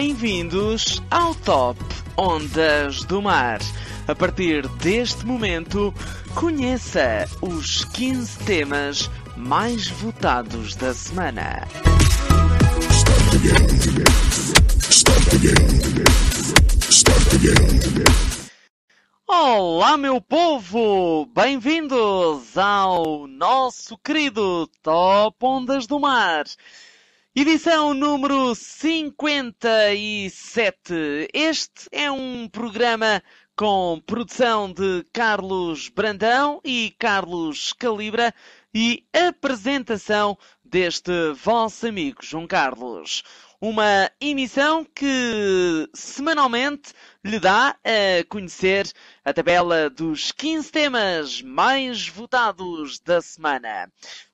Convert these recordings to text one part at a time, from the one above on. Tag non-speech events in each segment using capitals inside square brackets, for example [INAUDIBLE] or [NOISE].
Bem-vindos ao Top Ondas do Mar. A partir deste momento, conheça os 15 temas mais votados da semana. Olá, meu povo! Bem-vindos ao nosso querido Top Ondas do Mar. Edição número 57. Este é um programa com produção de Carlos Brandão e Carlos Calibra e apresentação deste vosso amigo João Carlos. Uma emissão que semanalmente lhe dá a conhecer a tabela dos 15 temas mais votados da semana.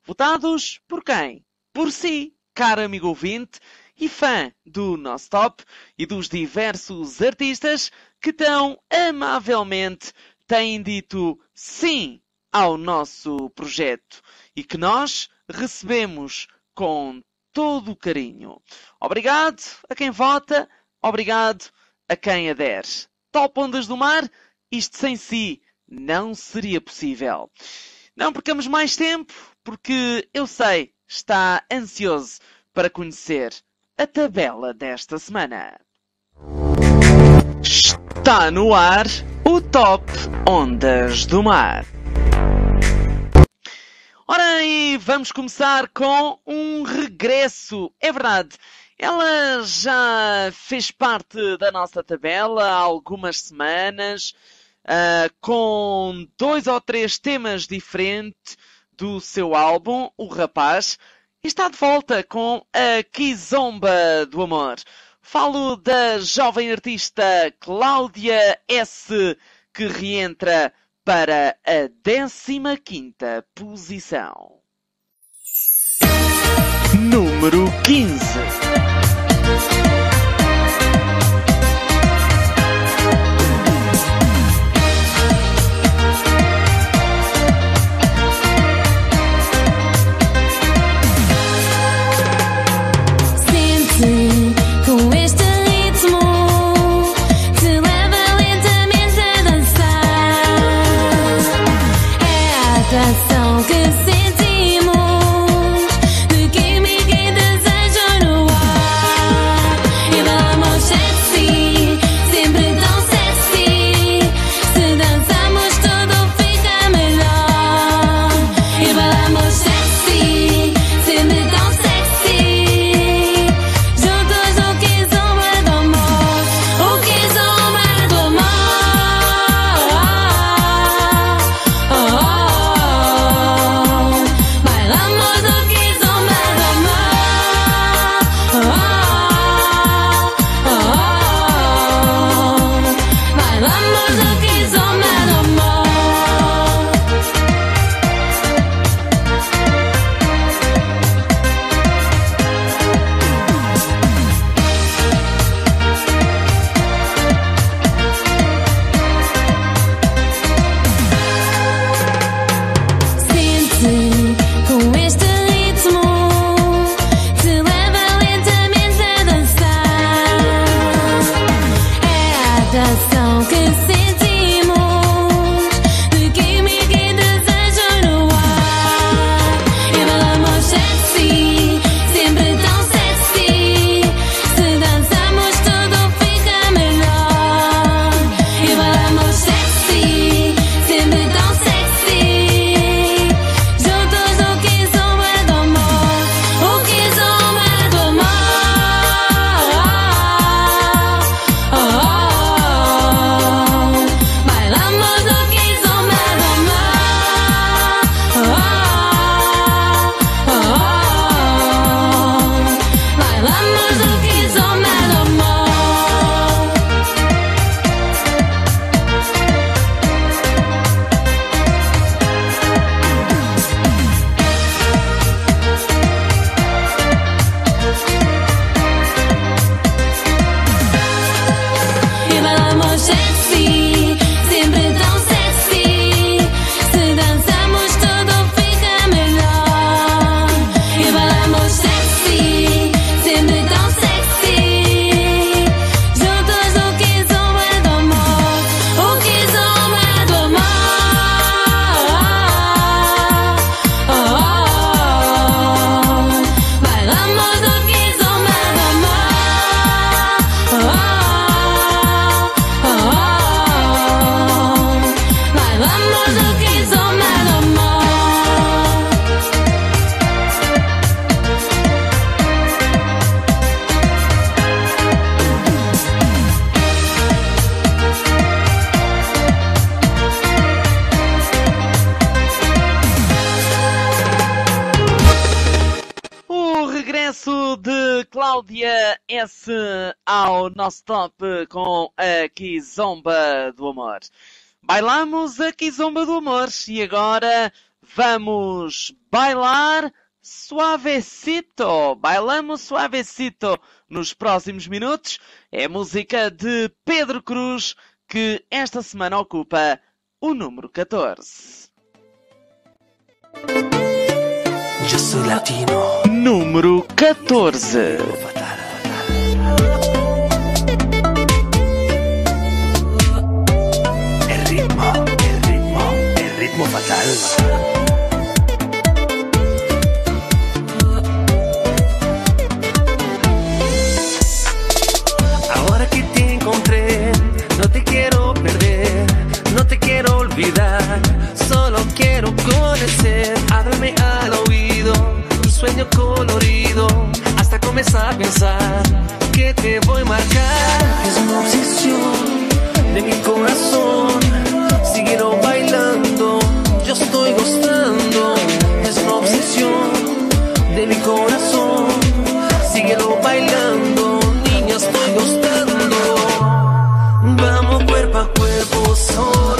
Votados por quem? Por si, caro amigo ouvinte e fã do nosso top e dos diversos artistas que tão amavelmente têm dito sim ao nosso projeto e que nós recebemos com todo o carinho. Obrigado a quem vota, obrigado a quem adere. Top Ondas do Mar, isto sem si não seria possível. Não percamos mais tempo, porque eu sei, está ansioso para conhecer a tabela desta semana. Está no ar o Top Ondas do Mar. Ora, e vamos começar com um regresso. É verdade, ela já fez parte da nossa tabela há algumas semanas, uh, com dois ou três temas diferentes do seu álbum, O Rapaz, e está de volta com a Kizomba do Amor. Falo da jovem artista Cláudia S., que reentra para a 15 quinta posição. Número 15. Ao nosso top com a Kizomba do Amor. Bailamos a Kizomba do Amor e agora vamos bailar Suavecito. Bailamos Suavecito nos próximos minutos. É música de Pedro Cruz que esta semana ocupa o número 14. Yo soy latino. Número 14. El ritmo, el ritmo, fatal. Ahora que te encontré, no te quiero perder, no te quiero olvidar, solo quiero conocer, háblame al oído, tu sueño colorido, hasta comenzar a pensar que te voy a marcar. Es una obsesión de mi corazón, síguelo bailando, yo estoy gustando, es una obsesión de mi corazón, síguelo bailando, niña, estoy gustando. Vamos cuerpo a cuerpo, solo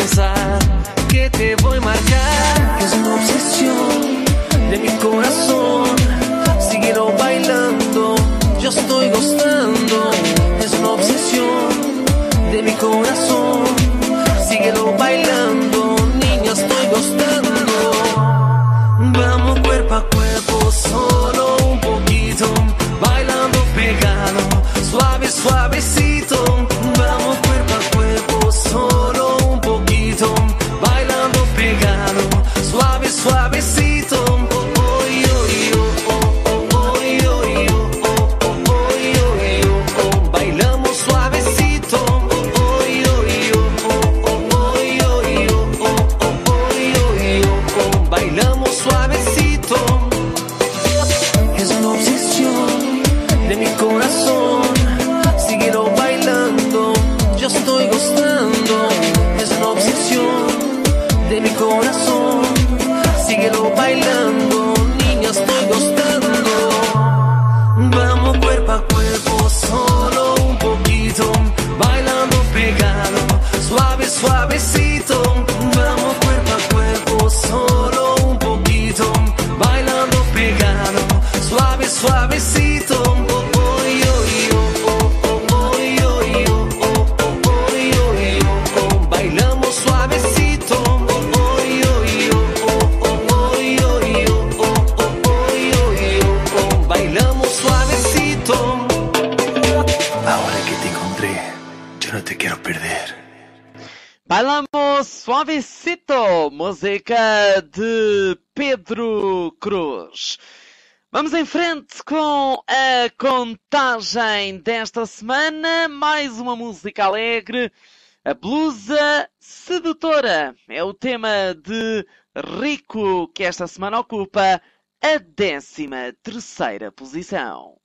pensar que te voy a marcar. Vamos em frente com a contagem desta semana. Mais uma música alegre. A blusa sedutora é o tema de Rico que esta semana ocupa a décima terceira posição.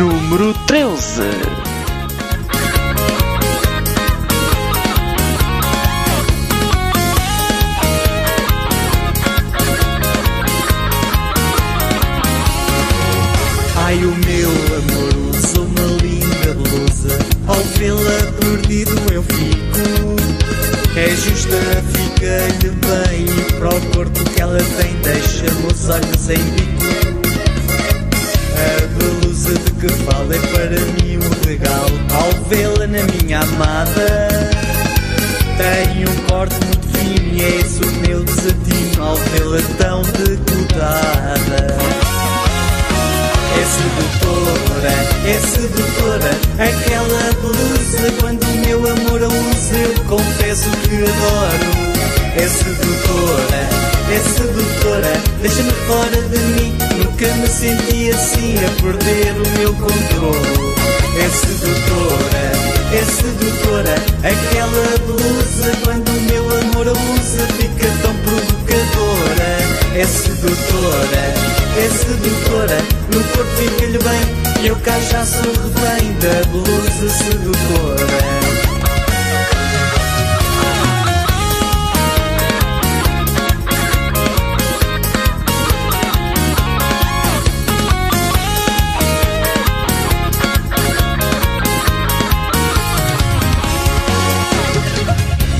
Número 13. Ai, o meu amor usou uma linda blusa. Ao vê-la perdido eu fico. É justa, fica-lhe bem. E para o corpo que ela tem, deixa-me os olhos em bico. A blusa de que fala é para mim um regalo Ao vê-la na minha amada Tem um corte muito fino e é esse o meu desatino Ao vê-la tão decotada É sedutora, é sedutora Aquela blusa quando o meu amor a usa Eu confesso que adoro É sedutora é sedutora, deixa-me fora de mim. Nunca me senti assim a perder o meu controle. É sedutora, é sedutora, aquela blusa quando o meu amor a usa fica tão provocadora. É sedutora, é sedutora, no corpo fica-lhe bem. E eu cá já sou refém da blusa sedutora.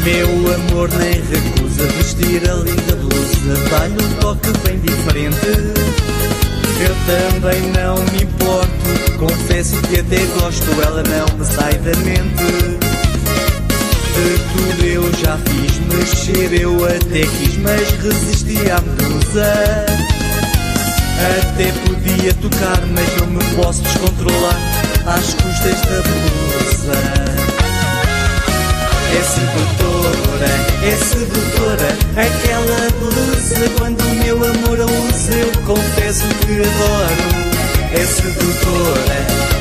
Meu amor nem recusa vestir a linda blusa. Dá-lhe um toque bem diferente. Eu também não me importo. Confesso que até gosto, ela não me sai da mente. De tudo eu já fiz mexer Eu até quis, mas resisti à medusa. Até podia tocar, mas não me posso descontrolar. Às custas da blusa é sedutora, é sedutora Aquela blusa quando o meu amor a usa Eu confesso que adoro. É sedutora,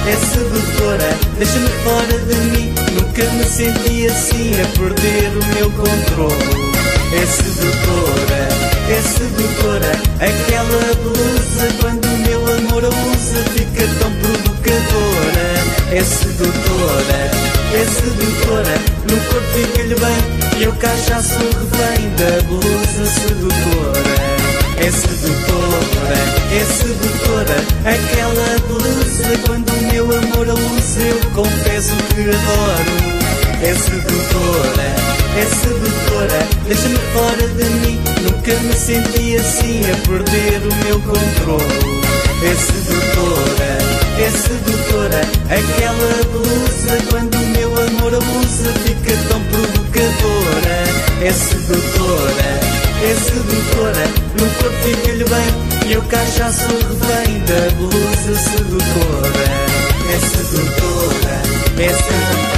é sedutora Deixa-me fora de mim Nunca me senti assim a perder o meu controle. É sedutora, é sedutora Aquela blusa quando o meu amor a usa É sedutora é sedutora, no corpo fica-lhe bem E já sou refém da blusa sedutora É. Sedutora, é sedutora Aquela blusa quando o meu amor a Eu confesso que adoro. É sedutora, é sedutora Deixa-me fora de mim Nunca me senti assim a perder o meu controle. É sedutora, é sedutora Aquela blusa quando o meu amor a blusa fica tão provocadora É sedutora, é sedutora No corpo fica-lhe bem E eu cá já sou refém da blusa sedutora É sedutora, é sedutora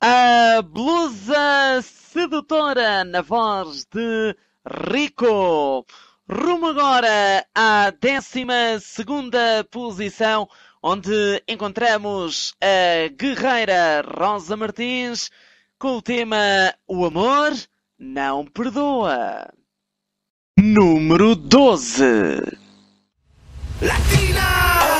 A blusa sedutora na voz de Rico. Rumo agora à décima segunda posição, onde encontramos a guerreira Rosa Martins com o tema O Amor Não Perdoa. Número 12. Latina.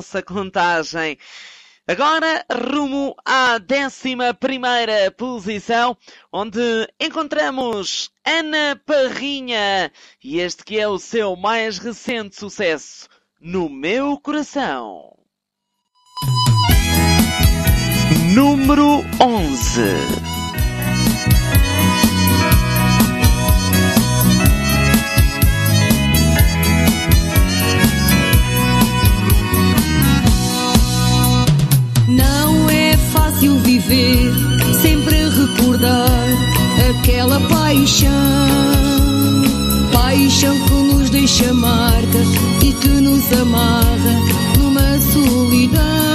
nossa contagem. Agora rumo à 11 posição, onde encontramos Ana Parrinha e este que é o seu mais recente sucesso, No Meu Coração. Número 11 viver, sempre recordar aquela paixão. Paixão que nos deixa marca e que nos amarra numa solidão.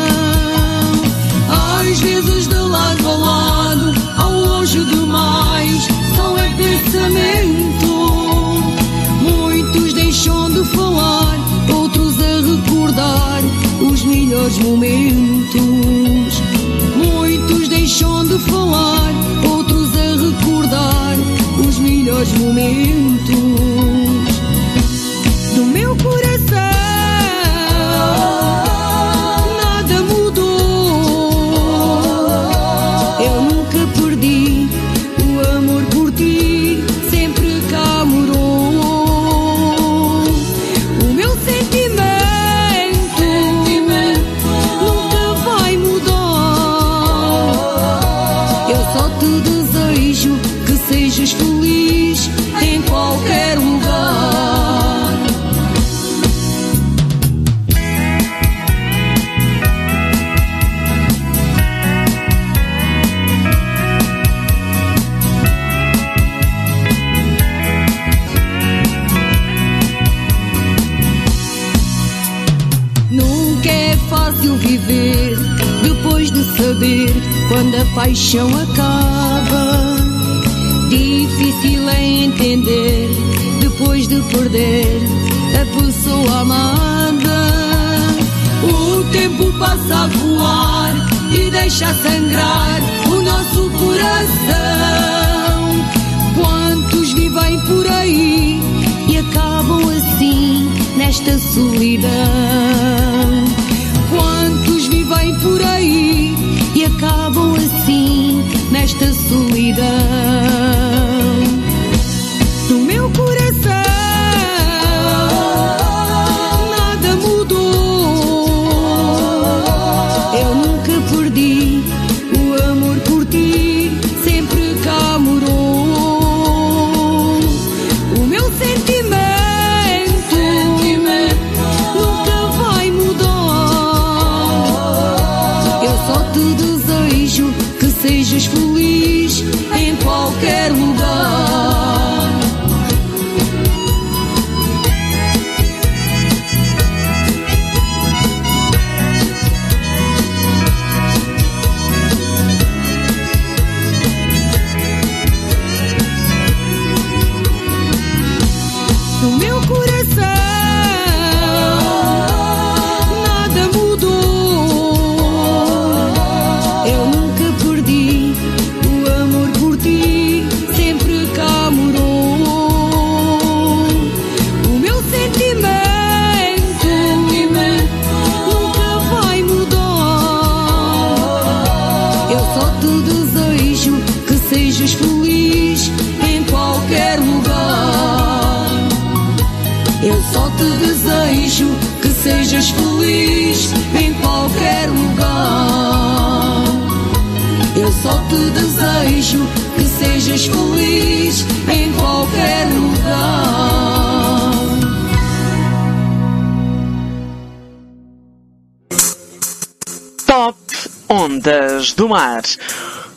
Voz do Mar.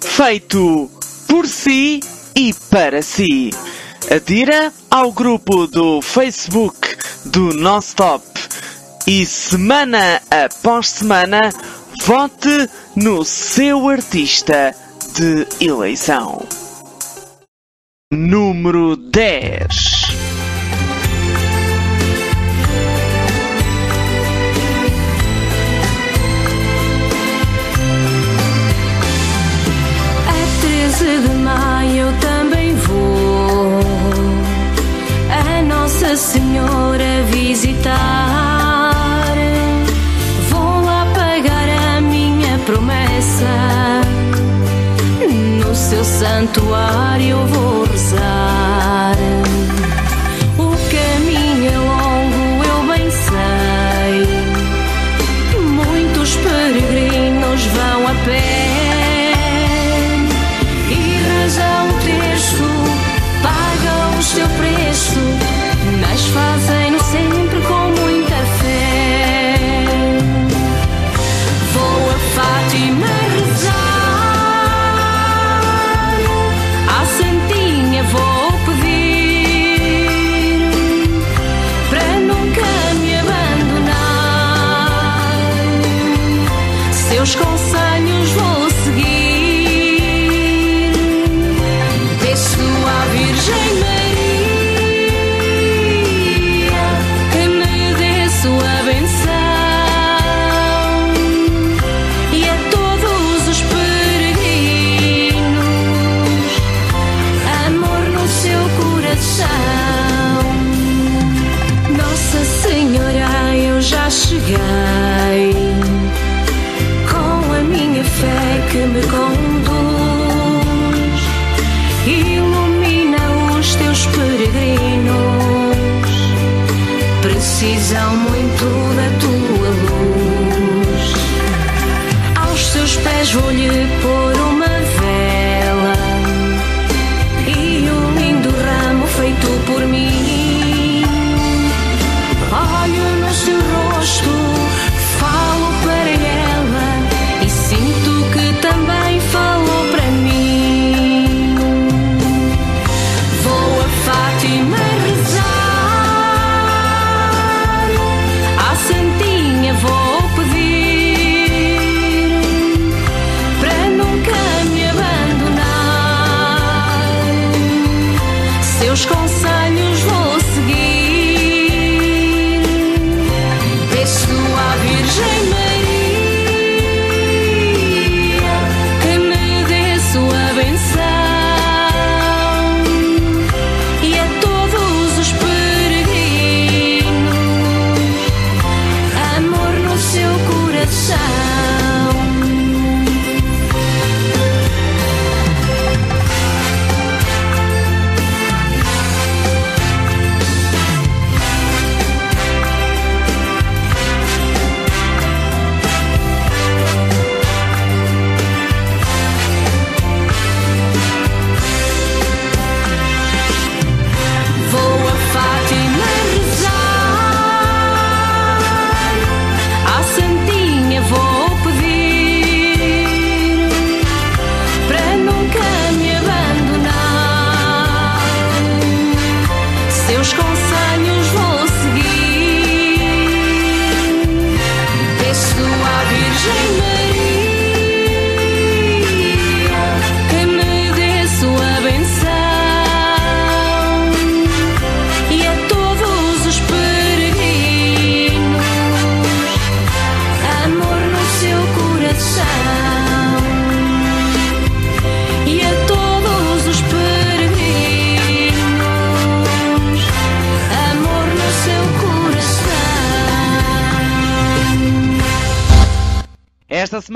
Feito por si e para si. Adira ao grupo do Facebook do Nonstop e semana após semana vote no seu artista de eleição. Número 10 Seu santuário vou rezar. Cheguei com a minha fé que me conduz, ilumina os teus peregrinos, precisam muito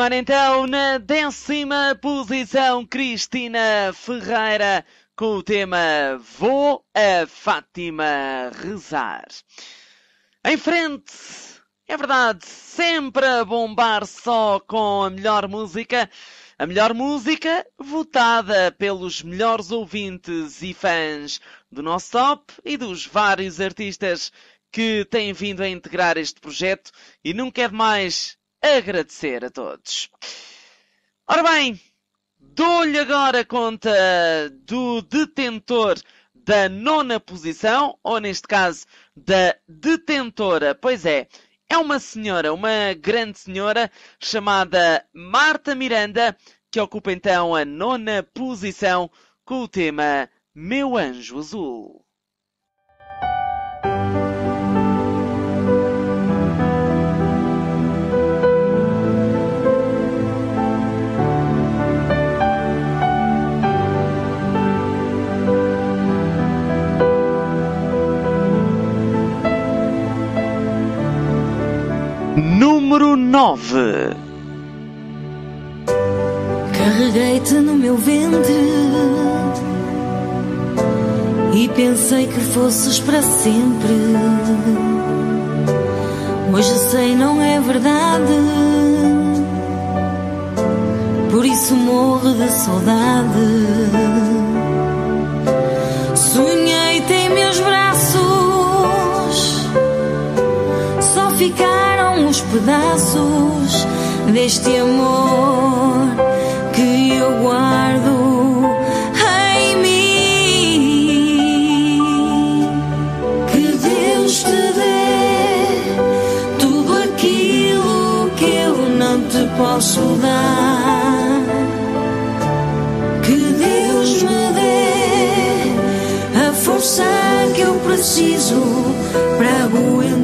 Semana, então, na décima posição, Cristina Ferreira com o tema Vou a Fátima rezar. Em frente, é verdade, sempre a bombar só com a melhor música. A melhor música votada pelos melhores ouvintes e fãs do nosso top e dos vários artistas que têm vindo a integrar este projeto e nunca é demais agradecer a todos. Ora bem, dou-lhe agora conta do detentor da nona posição, ou neste caso, da detentora. Pois é, é uma senhora, uma grande senhora, chamada Marta Miranda, que ocupa então a nona posição com o tema Meu Anjo Azul. Número 9. Carreguei-te no meu ventre e pensei que fosses para sempre. Hoje sei, não é verdade. Por isso morro de saudade. Sonhei-te em meus braços, os pedaços deste amor que eu guardo em mim. Que Deus te dê tudo aquilo que eu não te posso dar. Que Deus me dê a força que eu preciso para aguentar.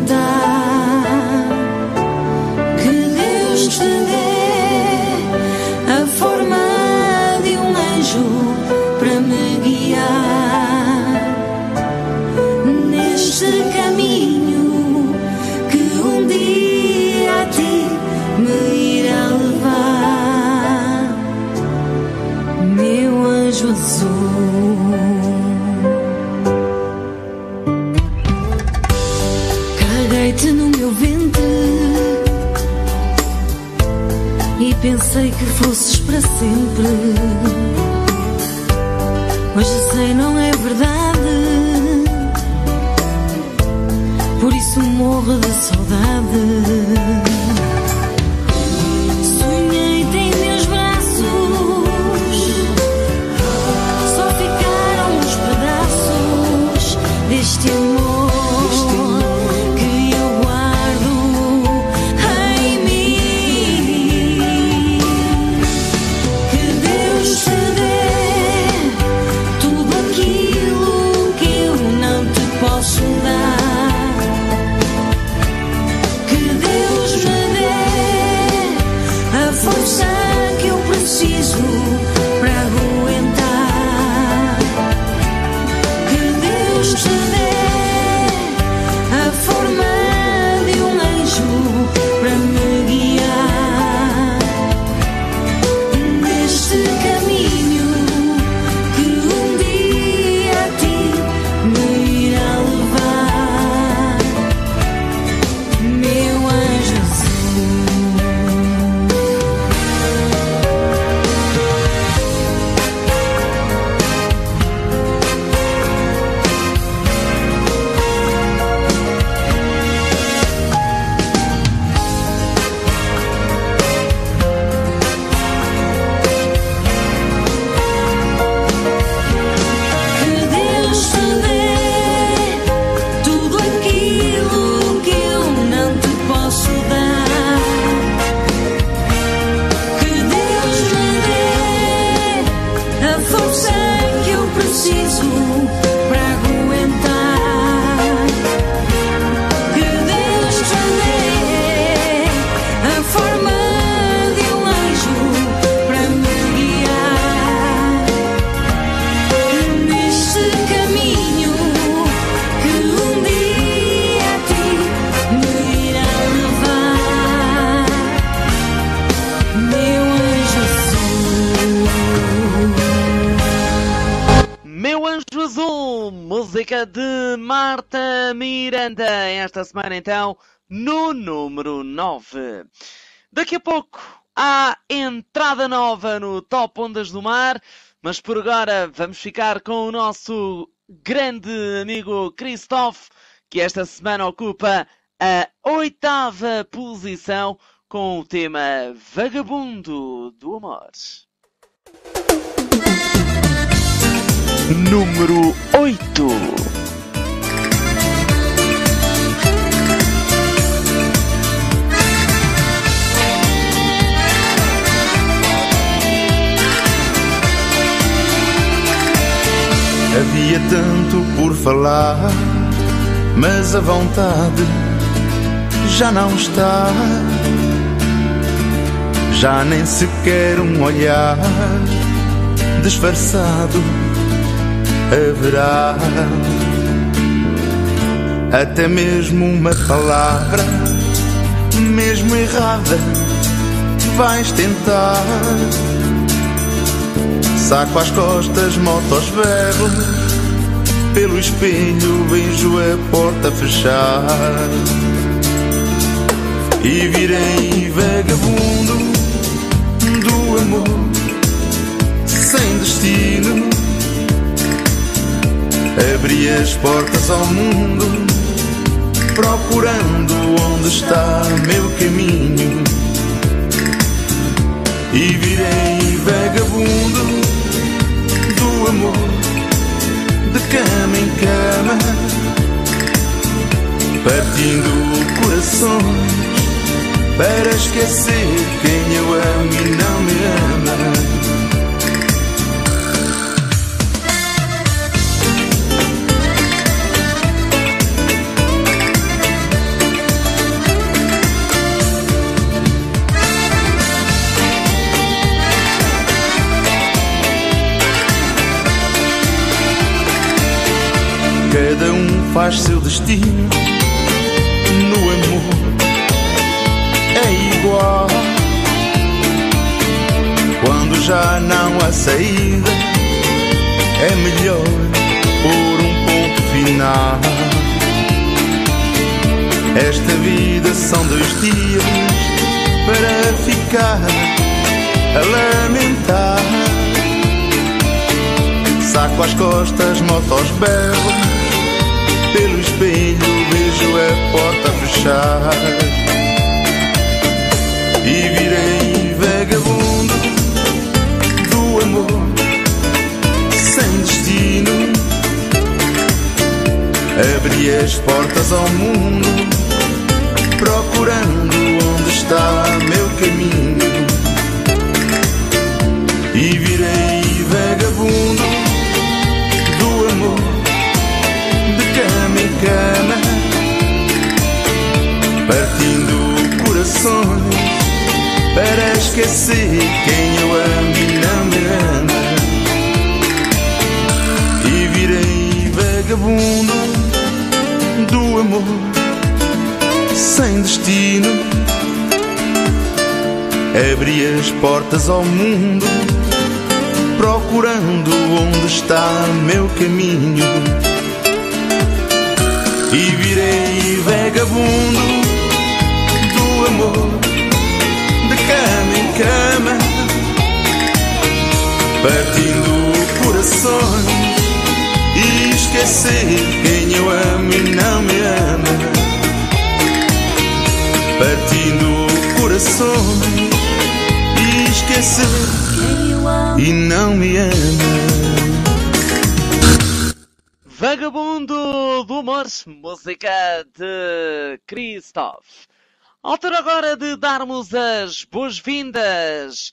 Pensei que fosses para sempre. Hoje sei, não é verdade. Por isso morro de saudade. Música de Marta Miranda. Esta semana, então, no número 9. Daqui a pouco há entrada nova no Top Ondas do Mar, mas por agora vamos ficar com o nosso grande amigo Christophe, que esta semana ocupa a oitava posição com o tema Vagabundo do Amor. Número 8. Havia tanto por falar, mas a vontade já não está. Já nem sequer um olhar disfarçado haverá. Até mesmo uma palavra mesmo errada, vais tentar. Saco às costas, moto aos berros, pelo espelho vejo a porta fechar. E virei vagabundo do amor, sem destino. Abri as portas ao mundo, procurando onde está meu caminho. E virei vagabundo do amor, de cama em cama, partindo corações para esquecer quem eu amo e não me ama. Faz seu destino no amor é igual. Quando já não há saída, é melhor pôr um ponto final. Esta vida são dois dias para ficar a lamentar. Saco às costas, moto aos. Pelo espelho vejo a porta fechar e virei vagabundo do amor sem destino. Abri as portas ao mundo, procurando onde está para esquecer quem eu amo e não me ama. E virei vagabundo do amor sem destino. Abri as portas ao mundo, procurando onde está meu caminho. E virei vagabundo cama partindo corações e esquecer quem eu amo e não me ama, partindo corações e esquecer e não me ama. Vagabundo do Humor, música de Christoph. Altura agora de darmos as boas-vindas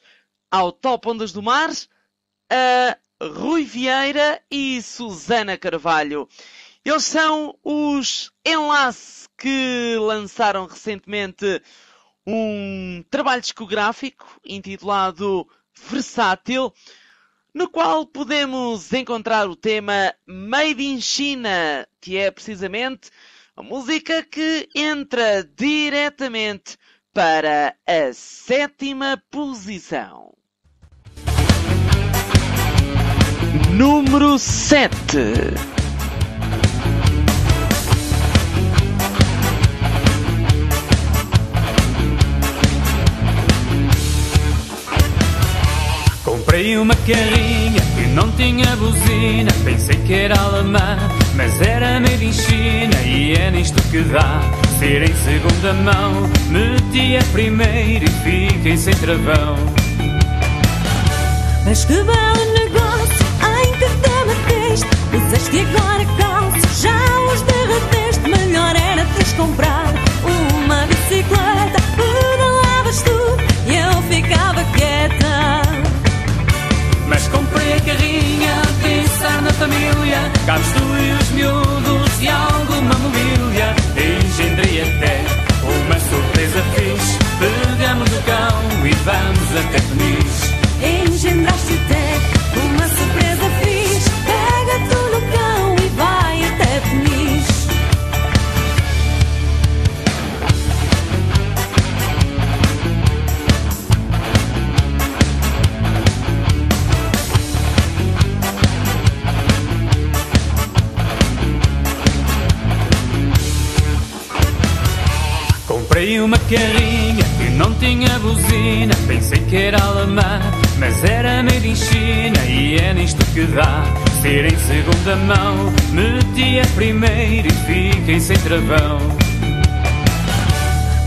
ao Top Ondas do Mar a Rui Vieira e Susana Carvalho. Eles são os Enlace que lançaram recentemente um trabalho discográfico intitulado Versátil, no qual podemos encontrar o tema Made in China, que é precisamente a música que entra diretamente para a sétima posição. Número 7. Comprei uma carrinha e não tinha buzina Pensei que era alemã, mas era made in China E é nisto que dá, ser em segunda mão Meti a primeira e fiquei sem travão. Mas que belo negócio, em que te meteste Usaste agora calços, já os derreteste. Melhor era teres comprar família Cabes tu e os miúdos mas era made in China E é nisto que dá, ser em segunda mão Meti a primeira e fiquei sem travão.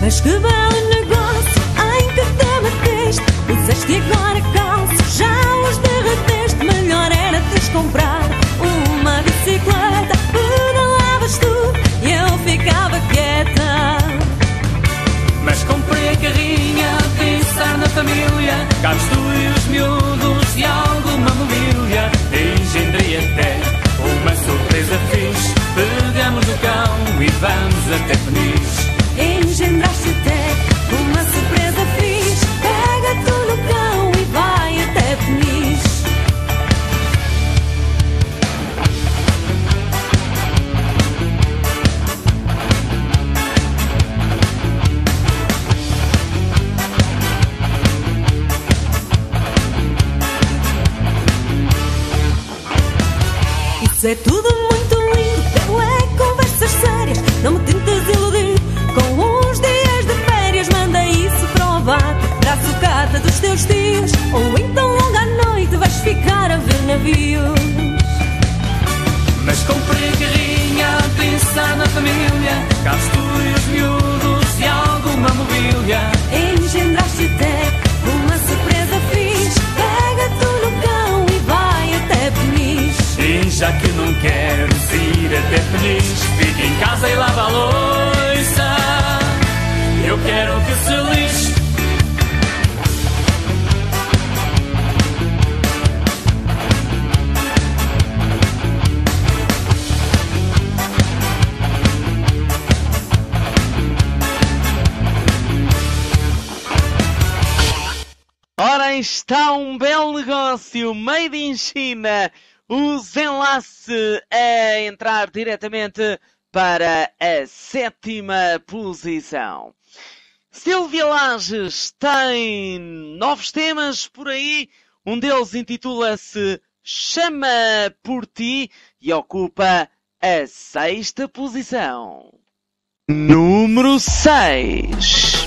Mas que belo negócio em que te meteste Puseste agora calços, já os derreteste. Melhor era teres comprado uma bicicleta Pedalavas tu e eu ficava quieta. Mas comprei a carrinha família Cabes tu e os miúdos e alguma mobília Engendrei até uma surpresa fixe. Pegamos o cão e vamos até Peniche. Engendraste navios. Mas comprei carrinha a pensar na família tu e os miúdos e alguma mobília Engendraste até uma surpresa fixe. Pega tu no cão e vai até Peniche. E já que não queres ir até Peniche Fica em casa e lava a louça Eu quero que se lixe está um belo negócio, made in China. O Zenlace a entrar diretamente para a sétima posição. Silvia Lages tem novos temas por aí. Um deles intitula-se Chama por Ti e ocupa a sexta posição. Número 6.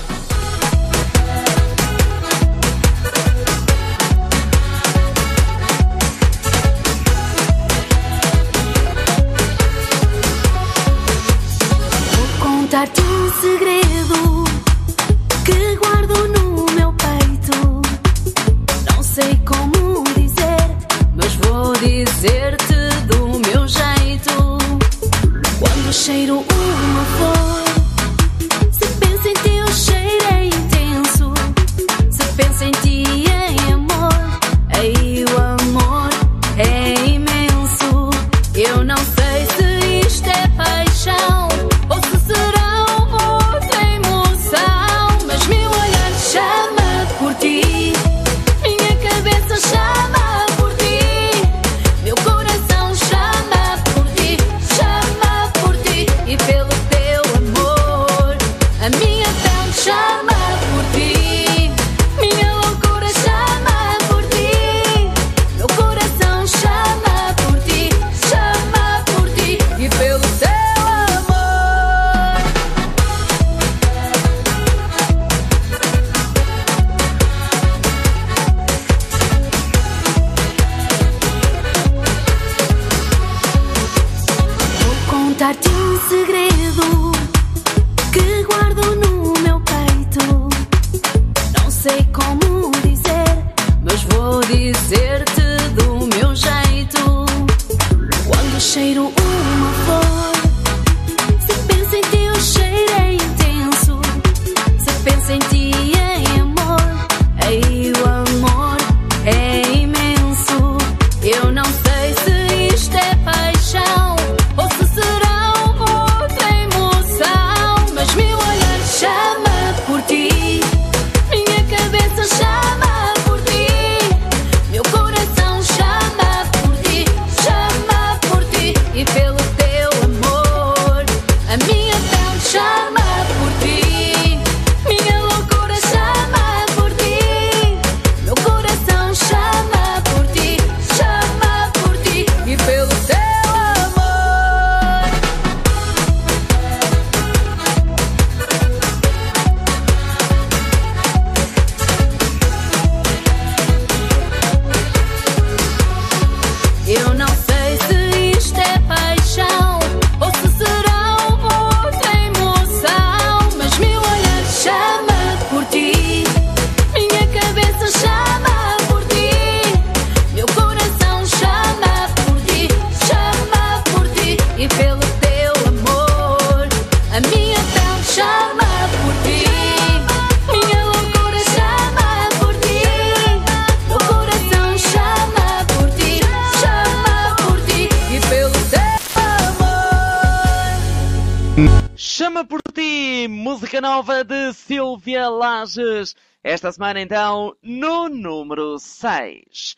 Esta semana, então, no número 6.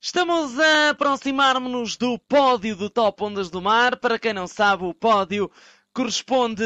Estamos a aproximar-nos do pódio do Top Ondas do Mar. Para quem não sabe, o pódio corresponde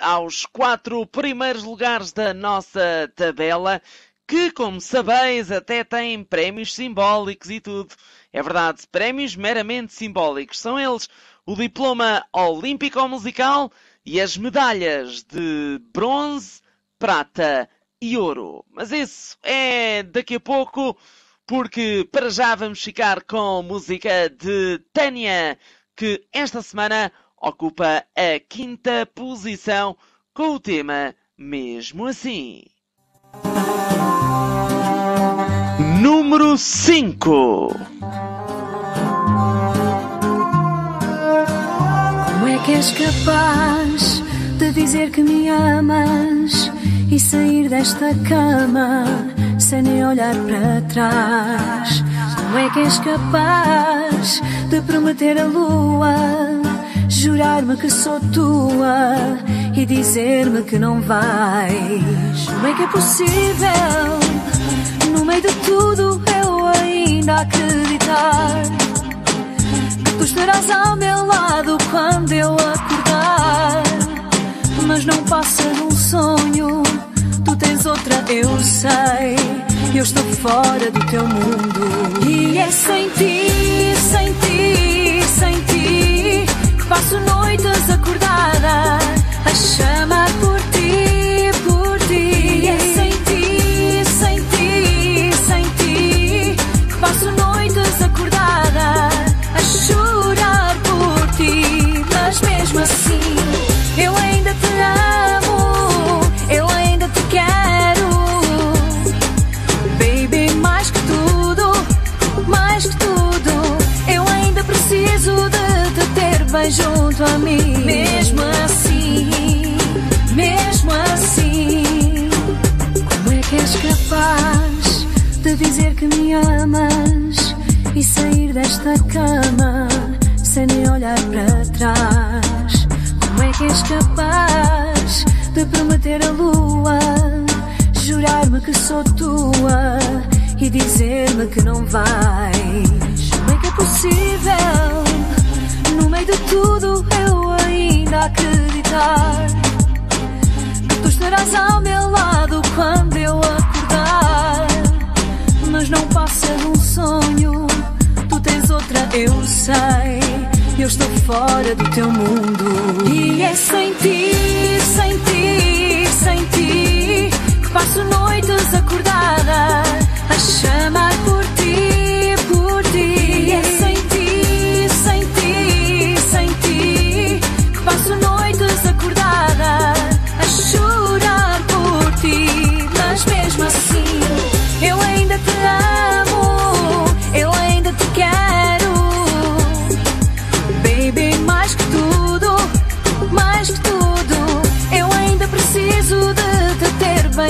aos quatro primeiros lugares da nossa tabela, que, como sabeis, até têm prémios simbólicos e tudo. É verdade, prémios meramente simbólicos. São eles o diploma olímpico musical e as medalhas de bronze, prata e ouro. Mas isso é daqui a pouco, porque para já vamos ficar com música de Tânia, que esta semana ocupa a quinta posição com o tema Mesmo Assim. Número 5 Como é que és capaz de dizer que me amas e sair desta cama sem nem olhar para trás? Como é que és capaz de prometer a lua, jurar-me que sou tua e dizer-me que não vais? Como é que é possível, no meio de tudo, eu ainda acreditar? Tu estarás ao meu lado quando eu acordar. Mas não passa de um sonho. Tu tens outra, eu sei. Eu estou fora do teu mundo. E é sem ti, sem ti, sem ti. Que passo noites acordada a chamar por desta cama sem nem olhar para trás? Como é que és capaz de prometer a lua, jurar-me que sou tua e dizer-me que não vais? Como é que é possível, no meio de tudo, eu ainda acreditar? que tu estarás ao meu lado quando eu acordar. Mas não passa de um sonho, eu sei. Eu estou fora do teu mundo. E é sem ti, sem ti, sem ti, que passo noites acordada a chamar por ti, por ti. E é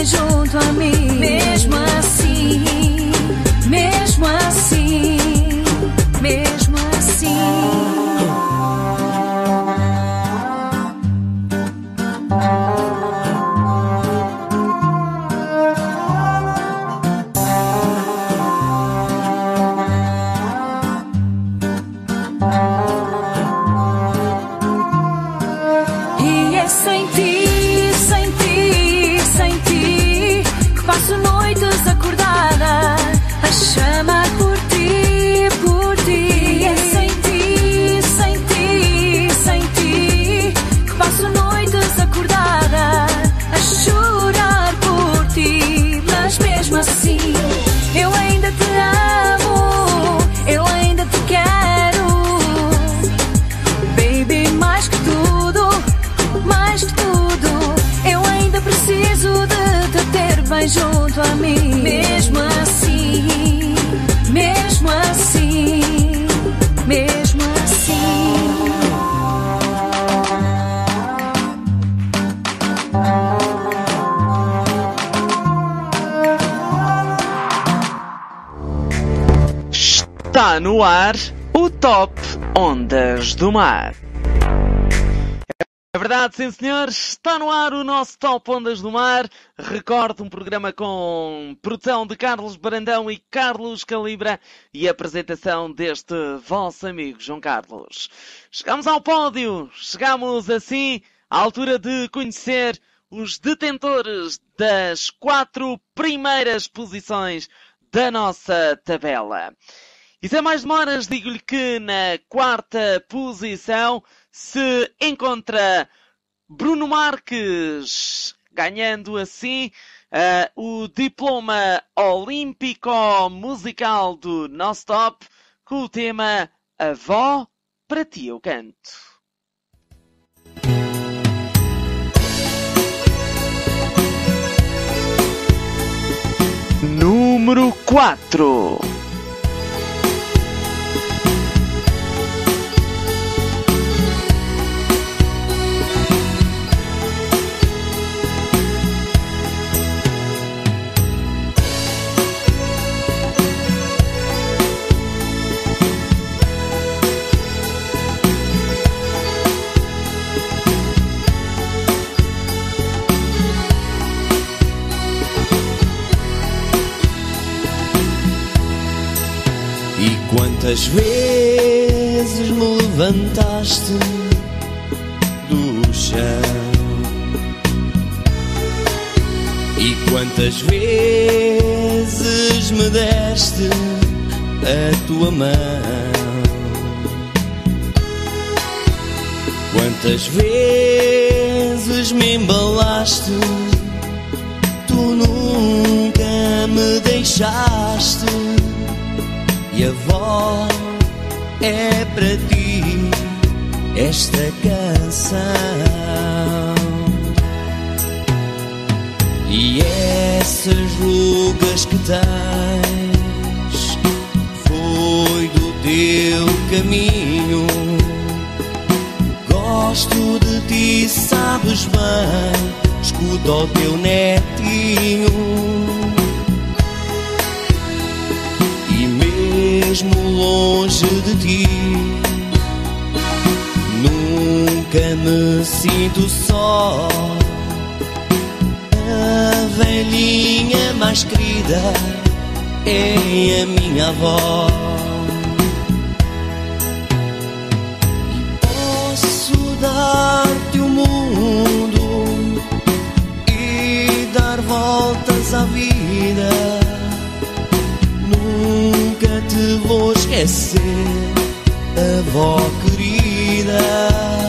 junto a mim. Mesmo assim, bem junto a mim. Mesmo assim, mesmo assim, mesmo assim. Está no ar o Top Ondas do Mar. Verdade, sim senhores, está no ar o nosso Top Ondas do Mar. Recordo um programa com produção de Carlos Brandão e Carlos Calibra e apresentação deste vosso amigo João Carlos. Chegamos ao pódio, chegamos assim à altura de conhecer os detentores das quatro primeiras posições da nossa tabela. E sem mais demoras, digo-lhe que na quarta posição se encontra Bruno Marques, ganhando assim uh, o diploma olímpico musical do Non-Stop com o tema Avó, para ti eu canto. Número 4 quantas vezes me levantaste do chão? E quantas vezes me deste a tua mão? Quantas vezes me embalaste? Tu nunca me deixaste. E a voz é para ti esta canção. E essas rugas que tens foi do teu caminho. Gosto de ti, sabes bem. Escuta o teu netinho. Mesmo longe de ti, nunca me sinto só. A velhinha mais querida é a minha avó. Posso dar-te o mundo e dar voltas à vida nunca te vou esquecer, avó querida.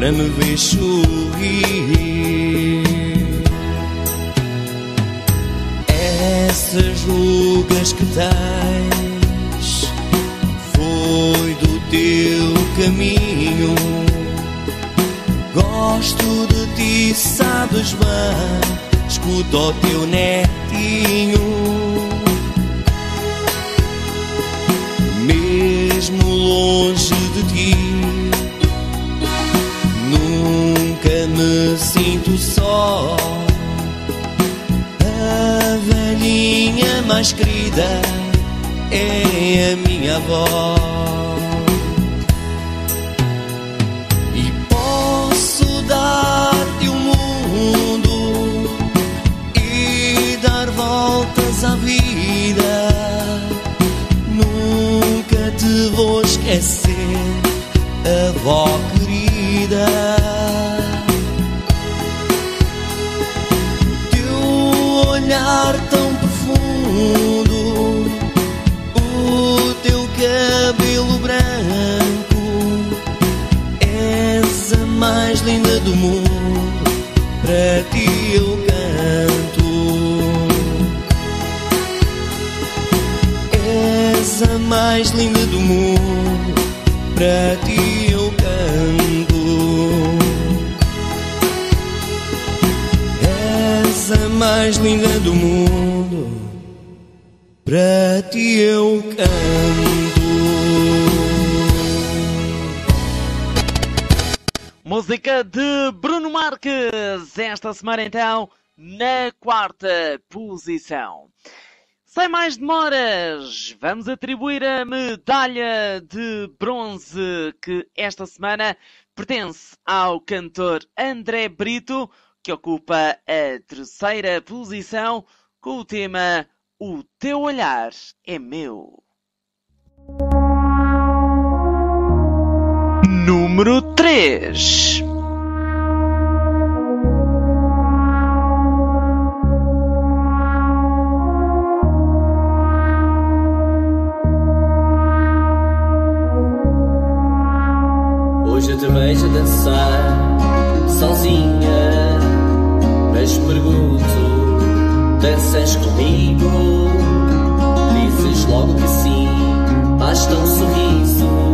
Para me ver sorrir. Essas rugas que tens foi do teu caminho. Gosto de ti, sabes bem. Escuta o teu netinho. Me sinto só. A velhinha mais querida é a minha avó. E posso dar-te o mundo e dar voltas à vida. Nunca te vou esquecer, avó mais linda do mundo, para ti eu canto. Música de Bruno Marques, esta semana então na quarta posição. Sem mais demoras, vamos atribuir a medalha de bronze que esta semana pertence ao cantor André Brito, que ocupa a terceira posição com o tema O Teu Olhar é Meu. Número 3 Hoje eu te vejo dançar sozinha, mas pergunto: danças comigo? Dizes logo que sim, basta um sorriso.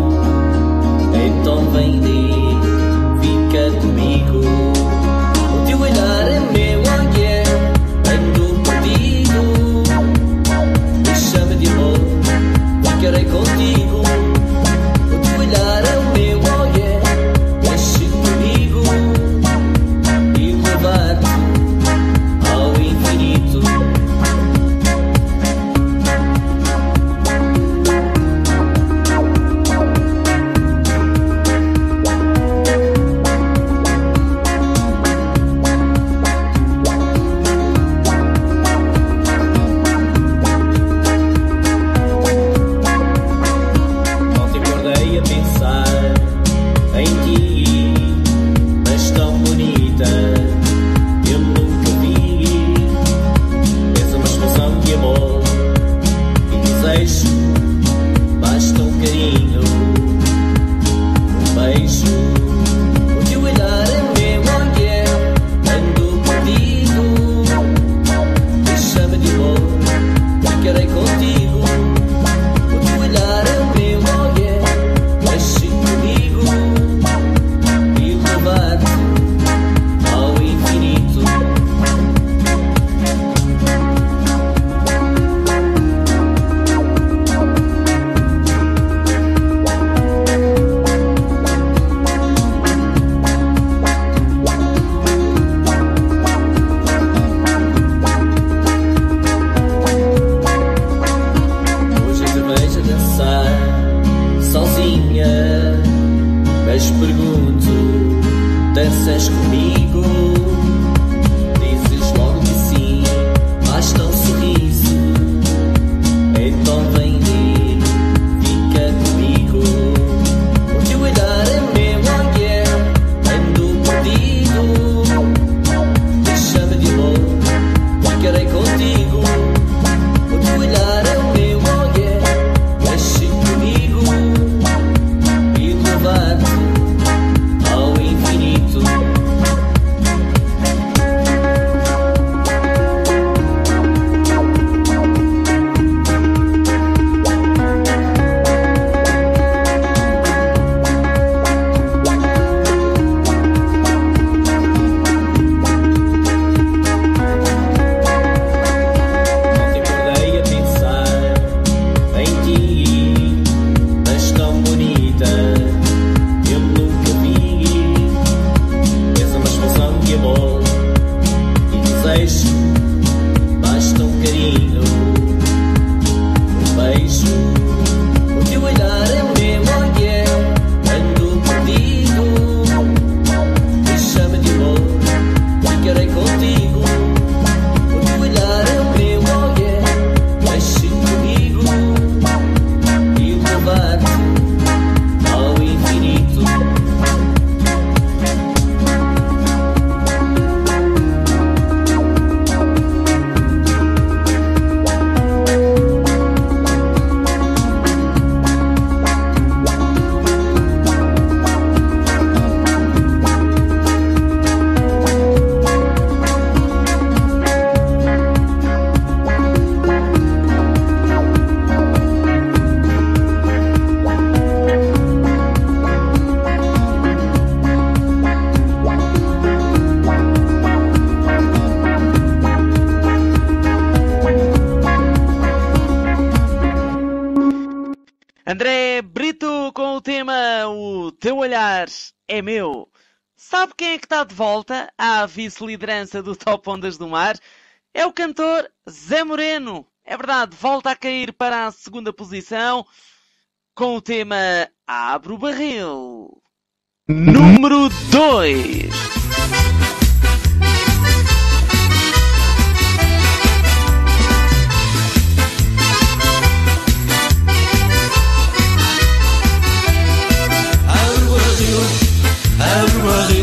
é que está de volta à vice-liderança do Top Ondas do Mar? É o cantor Zé Moreno. É verdade, volta a cair para a segunda posição com o tema Abre o Barril. Número 2. Everybody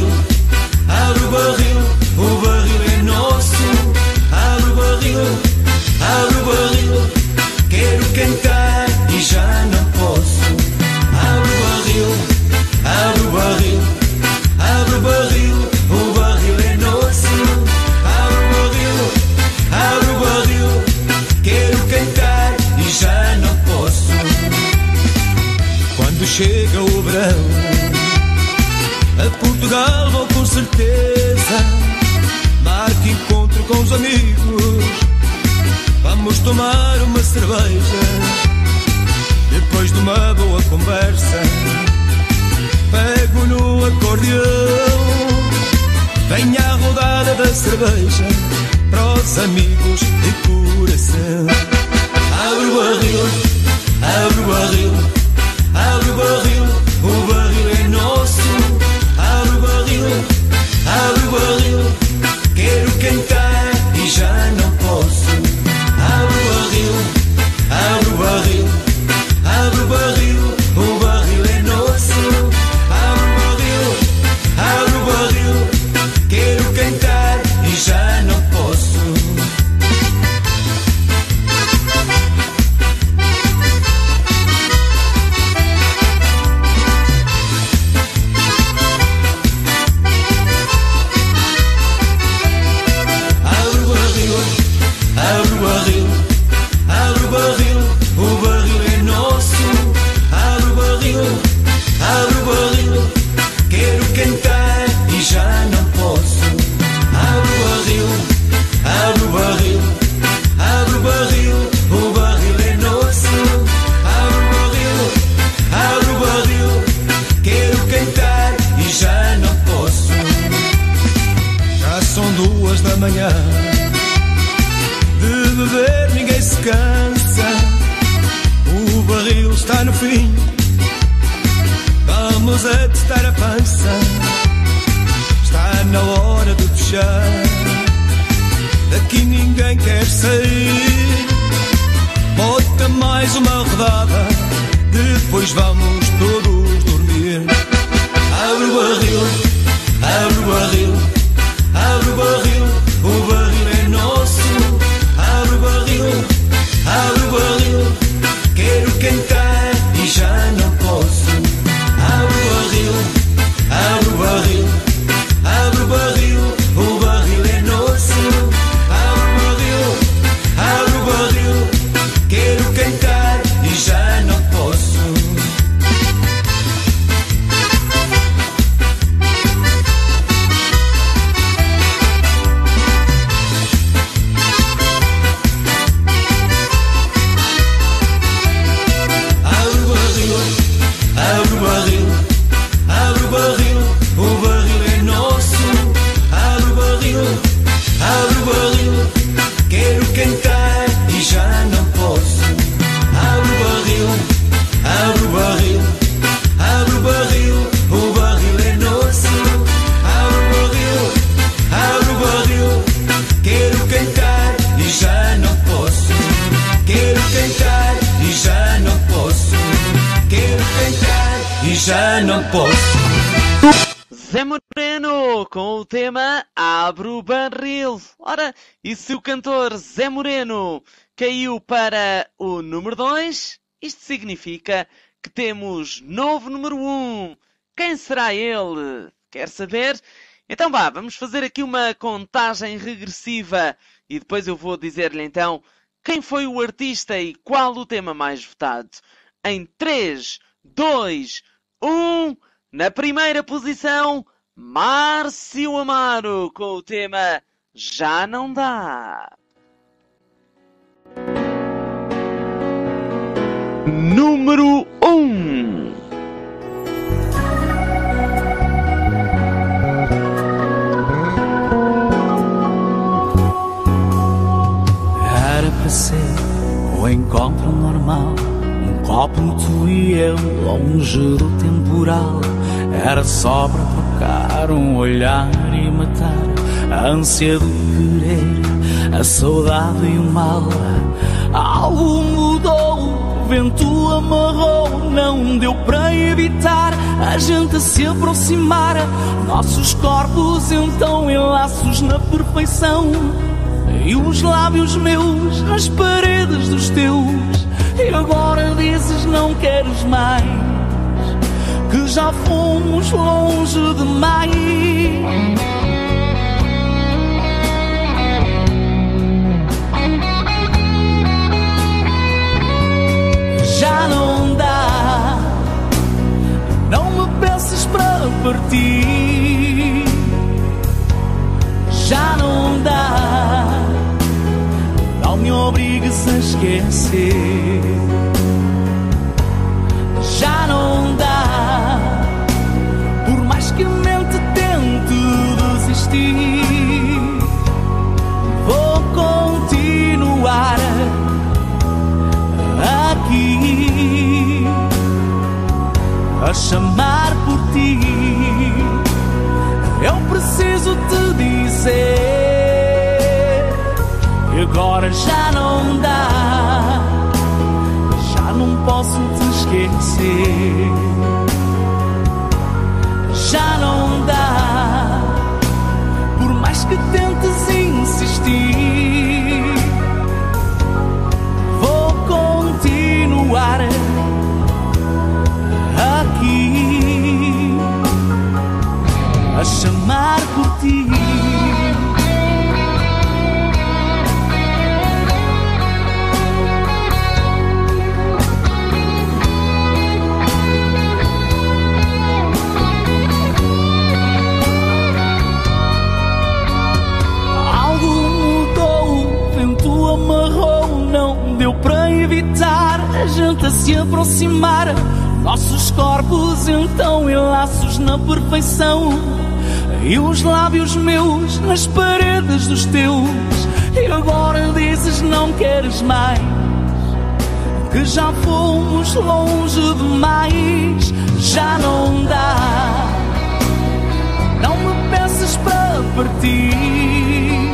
Portugal vou com certeza. Marque encontro com os amigos. Vamos tomar uma cerveja. Depois de uma boa conversa, pego no acordeão. Venha a rodada da cerveja para os amigos de coração. Abre o barril, abre o barril, abre o barril, o barril é nosso. you? How we were? tema Abre o Barril. Ora, e se o cantor Zé Moreno caiu para o número 2, isto significa que temos novo número 1. Um. Quem será ele? Quer saber? Então vá, vamos fazer aqui uma contagem regressiva e depois eu vou dizer-lhe então quem foi o artista e qual o tema mais votado. Em 3, 2, 1, na primeira posição, Márcio Amaro com o tema Já Não Dá. Número 1 um. Era para ser o encontro normal, um copo, tu e eu, longe do temporal era só para trocar um olhar e matar a ânsia de querer, a saudade e o mal. Algo mudou, o vento amarrou, não deu para evitar a gente se aproximar. Nossos corpos então em laços na perfeição. E os lábios meus nas paredes dos teus. E agora dizes não queres mais. Que já fomos longe demais. Já não dá. Não me peças para partir. Já não dá. Não me obrigues a esquecer. Já não dá. Chamar por ti. Eu preciso te dizer, agora já não dá, a chamar por ti. Algo mudou, o vento amarrou, não deu para evitar a gente a se aproximar. Nossos corpos então em laços na perfeição. E os lábios meus nas paredes dos teus. E agora dizes não queres mais. Que já fomos longe demais. Já não dá. Não me peças para partir.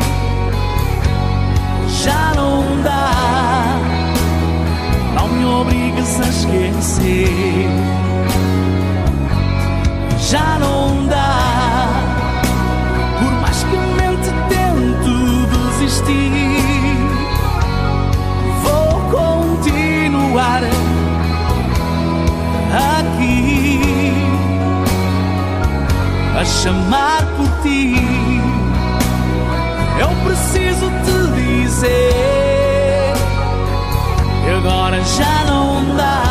Já não dá. Não me obrigues a esquecer. Já não dá. Desistir, vou continuar aqui. A chamar por ti. Eu preciso te dizer, e agora já não dá,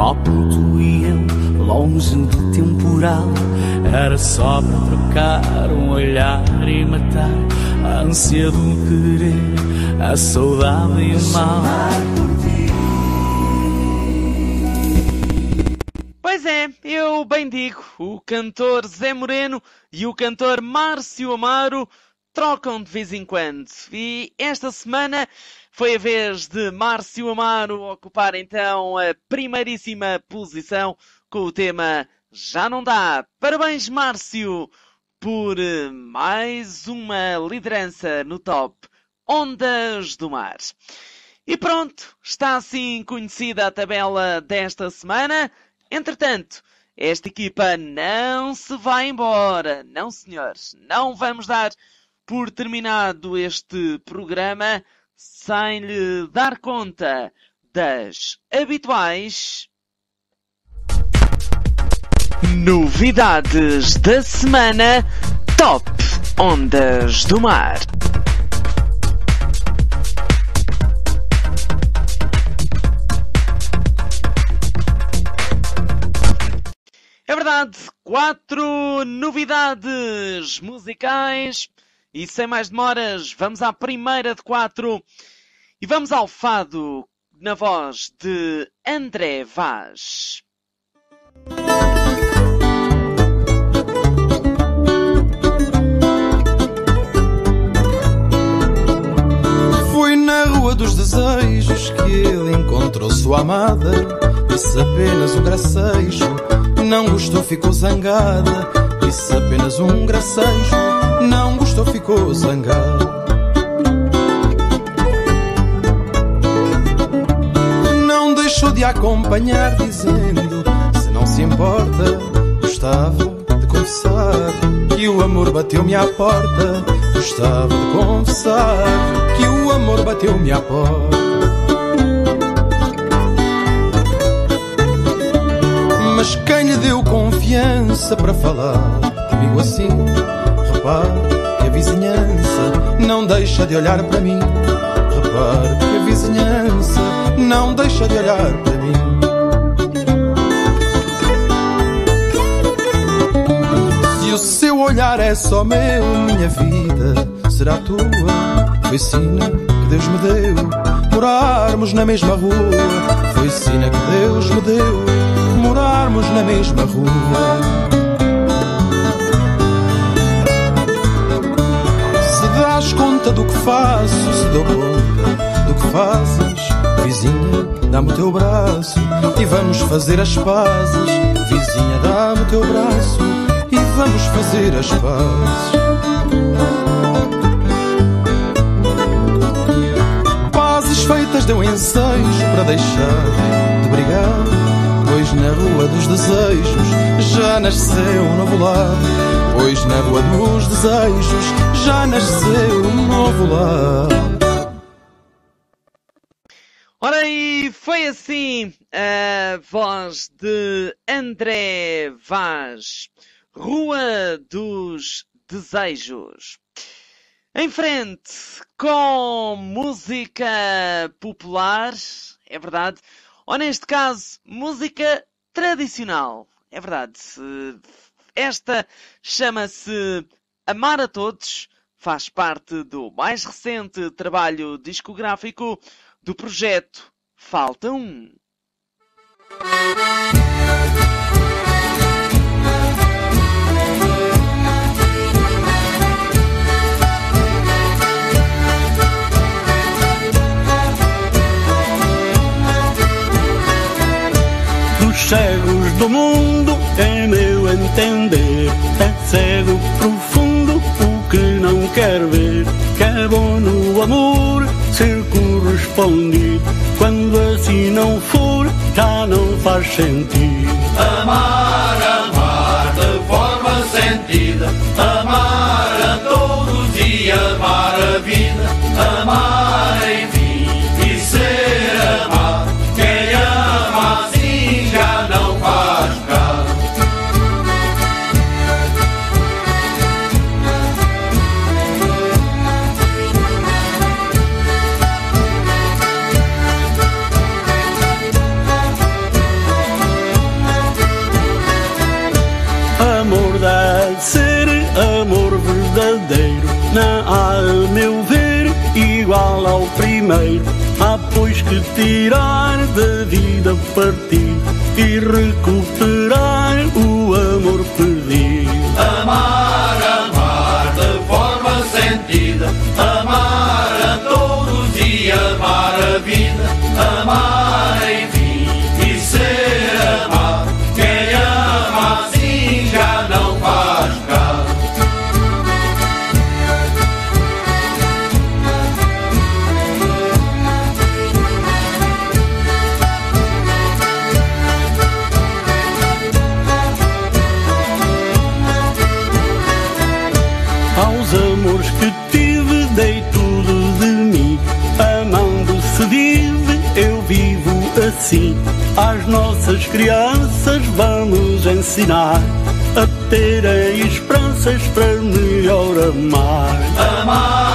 copo, tu e eu, longe do temporal. Era só para trocar um olhar e matar a ânsia do querer, a saudade e o mal. Pois é, eu bem digo, o cantor Zé Moreno e o cantor Márcio Amaro trocam de vez em quando. E esta semana foi a vez de Márcio Amaro ocupar então a primeiríssima posição com o tema Já Não Dá. Parabéns, Márcio, por eh, mais uma liderança no top Ondas do Mar. E pronto, está assim conhecida a tabela desta semana. Entretanto, esta equipa não se vai embora. Não, senhores. Não vamos dar por terminado este programa sem lhe dar conta das habituais Novidades da semana Top Ondas do Mar. É verdade, quatro novidades musicais. E sem mais demoras, vamos à primeira de quatro. E vamos ao fado na voz de André Vaz. Foi na rua dos desejos que ele encontrou sua amada. Disse apenas um gracejo, não gostou, ficou zangada. Disse apenas um gracejo, não gostou, ficou zangada. Não deixou de acompanhar, dizendo: Se não se importa, gostava de confessar que o amor bateu-me à porta. Gostava de confessar que o amor bateu-me à porta. Mas quem lhe deu confiança para falar comigo assim? Repare vizinhança não deixa de olhar para mim. Repare que a vizinhança não deixa de olhar para mim. Se o seu olhar é só meu, minha vida será tua. Foi sina que Deus me deu, morarmos na mesma rua. Foi sina que Deus me deu, morarmos na mesma rua. Dás conta do que faço, se dou conta do que fazes, vizinha, dá-me o teu braço e vamos fazer as pazes. Vizinha, dá-me o teu braço e vamos fazer as pazes. Pazes feitas deu ensejo para deixar de brigar. Pois na rua dos desejos já nasceu um novo lar. Pois na rua dos desejos já nasceu um novo lar. Ora, e foi assim a voz de André Vaz, Rua dos Desejos. Em frente com música popular, é verdade, ou neste caso, música tradicional, é verdade. Esta chama-se Amar a Todos, faz parte do mais recente trabalho discográfico do projeto Falta Um. Dos cegos do mundo, entender, é cego profundo o que não quer ver. Que é bom no amor ser correspondido, quando assim não for, já não faz sentido. Amar, primeiro. Há, pois, que tirar da vida partido e recuperar o amor perdido. assim às nossas crianças vamos ensinar a terem esperanças para melhor amar. Amar.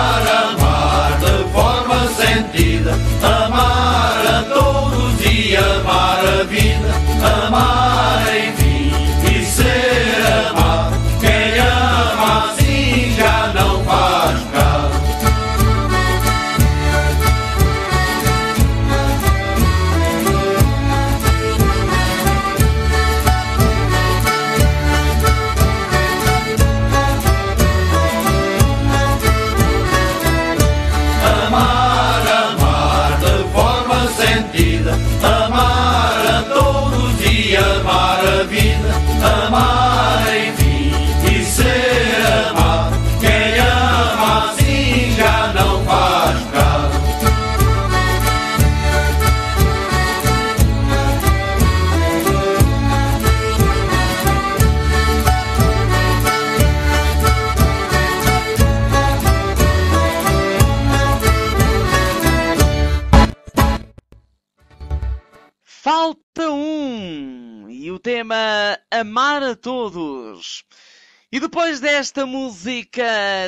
para todos! E depois desta música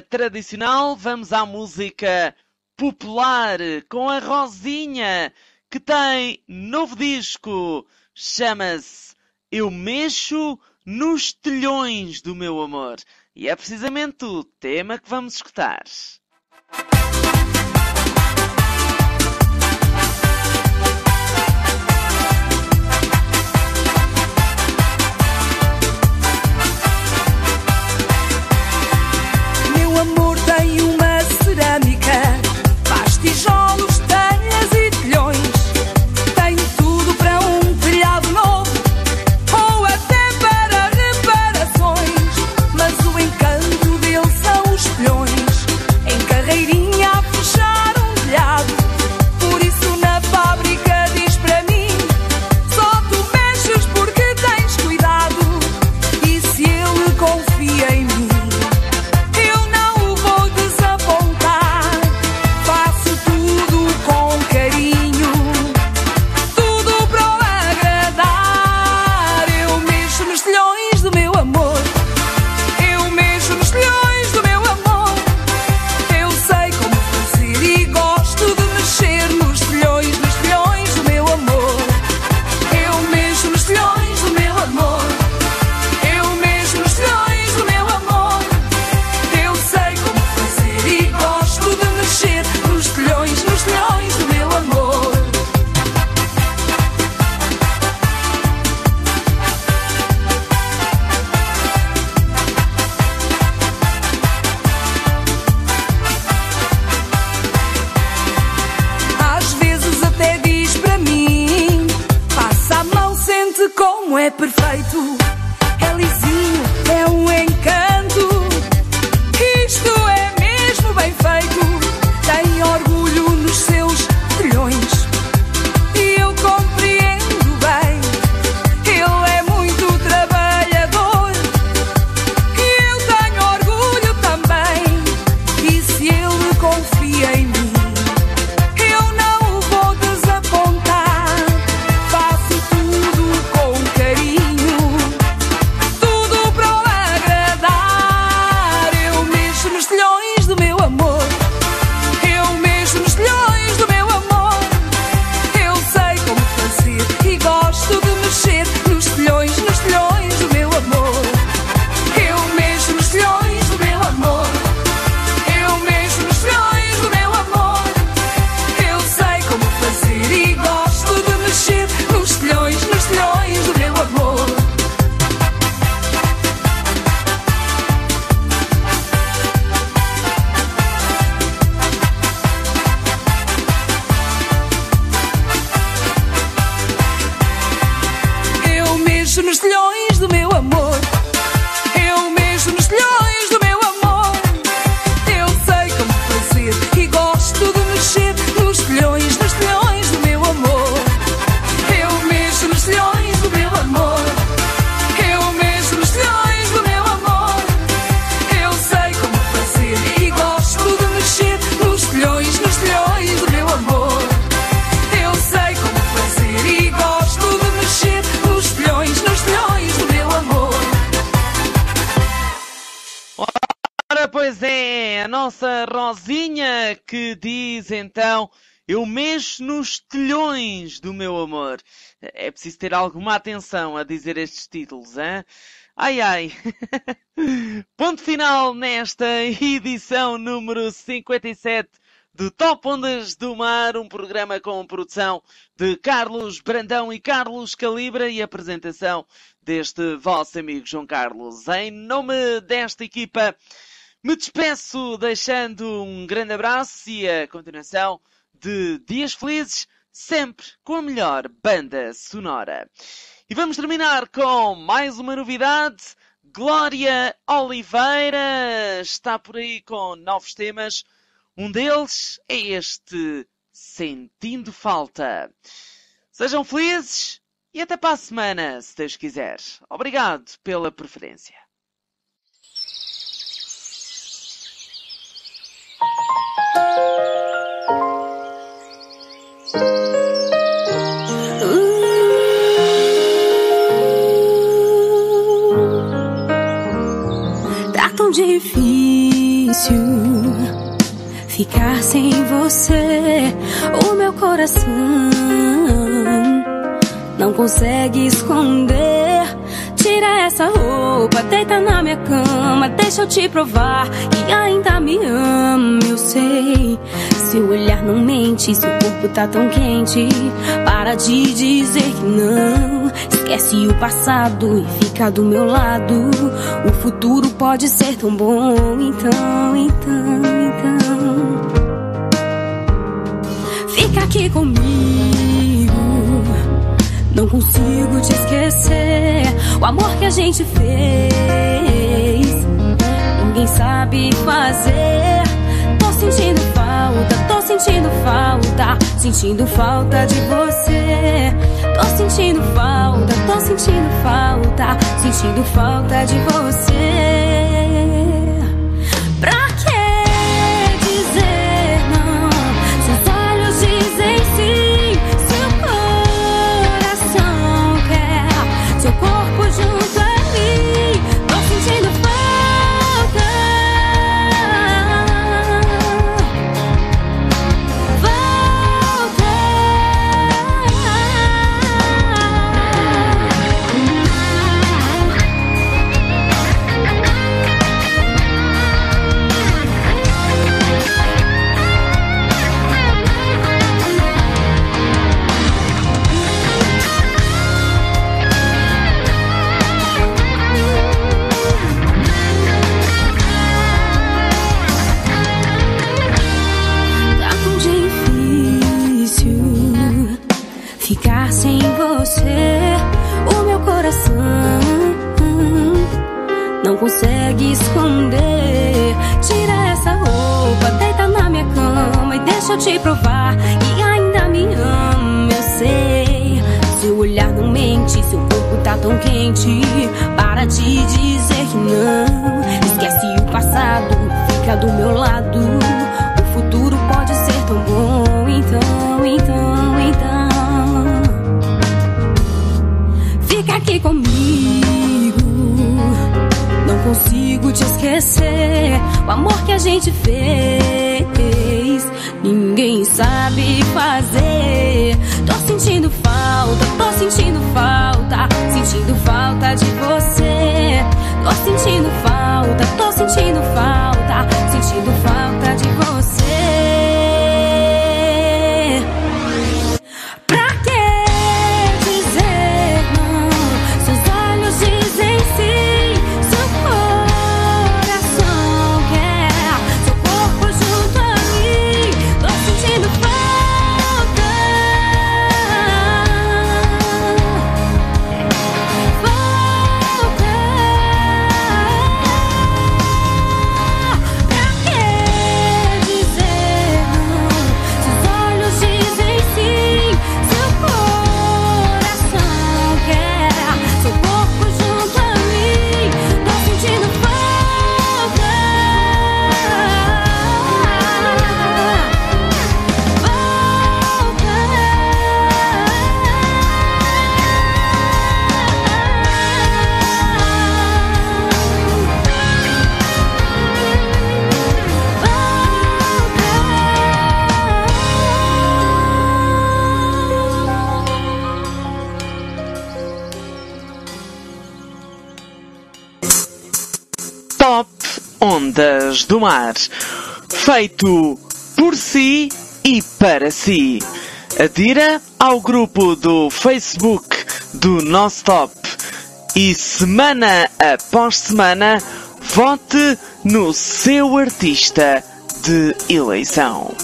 tradicional, vamos à música popular com a Rosinha, que tem novo disco. Chama-se Eu Mexo nos Telhões do Meu Amor. E é precisamente o tema que vamos escutar. Preciso ter alguma atenção a dizer estes títulos, hein? Ai ai! [LAUGHS] Ponto final nesta edição número 57 do Top Ondas do Mar, um programa com produção de Carlos Brandão e Carlos Calibra e apresentação deste vosso amigo João Carlos. Em nome desta equipa, me despeço deixando um grande abraço e a continuação de dias felizes, sempre com a melhor banda sonora. E vamos terminar com mais uma novidade. Glória Oliveira está por aí com novos temas. Um deles é este Sentindo Falta. Sejam felizes e até para a semana, se Deus quiser. Obrigado pela preferência. Difícil ficar sem você. O meu coração não consegue esconder. Tira essa roupa, deita na minha cama. Deixa eu te provar que ainda me ama. Eu sei. Seu olhar não mente, seu corpo tá tão quente. Para de dizer que não. Esquece o passado e fica do meu lado. O futuro pode ser tão bom. Então, então, então. Fica aqui comigo. Não consigo te esquecer. O amor que a gente fez. Ninguém sabe fazer. Sentindo falta, tô sentindo falta. Sentindo falta de você. Tô sentindo falta, tô sentindo falta. Sentindo falta de você. Quente. Para de dizer que não. Esquece o passado, fica do meu lado. O futuro pode ser tão bom. Então, então, então. Fica aqui comigo. Não consigo te esquecer. O amor que a gente fez. Ninguém sabe fazer. Tô sentindo falta, tô sentindo falta. Sentindo falta de você. Tô sentindo falta, tô sentindo falta. Sentindo falta do Mar. Feito por si e para si. Adira ao grupo do Facebook do Nosso Top e semana após semana vote no seu artista de eleição.